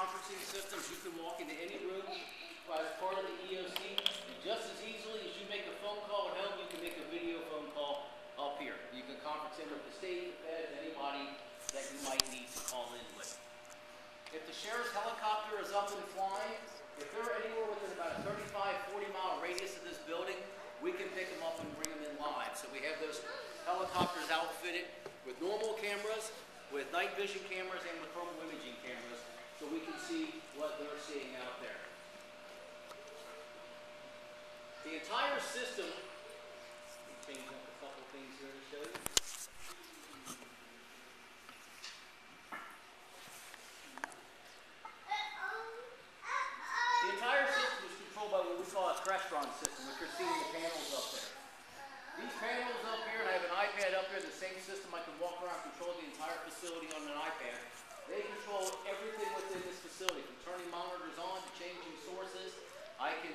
conferencing systems, you can walk into any room as part of the EOC, just as easily as you make a phone call at home, you can make a video phone call up here. You can conference in with the state, the feds, anybody that you might need to call in with. If the sheriff's helicopter is up and flying, if they're anywhere within about a 35, 40 mile radius of this building, we can pick them up and bring them in live. So we have those helicopters outfitted with normal cameras, with night vision cameras, and with thermal imaging cameras, so we can see what they're seeing out there. The entire system, change up a couple things here to show you. The entire system is controlled by what we call a Crestron system, which you're seeing the panels up there. These panels up here, and I have an iPad system, I can walk around, control the entire facility on an iPad. They control everything within this facility, from turning monitors on to changing sources. I can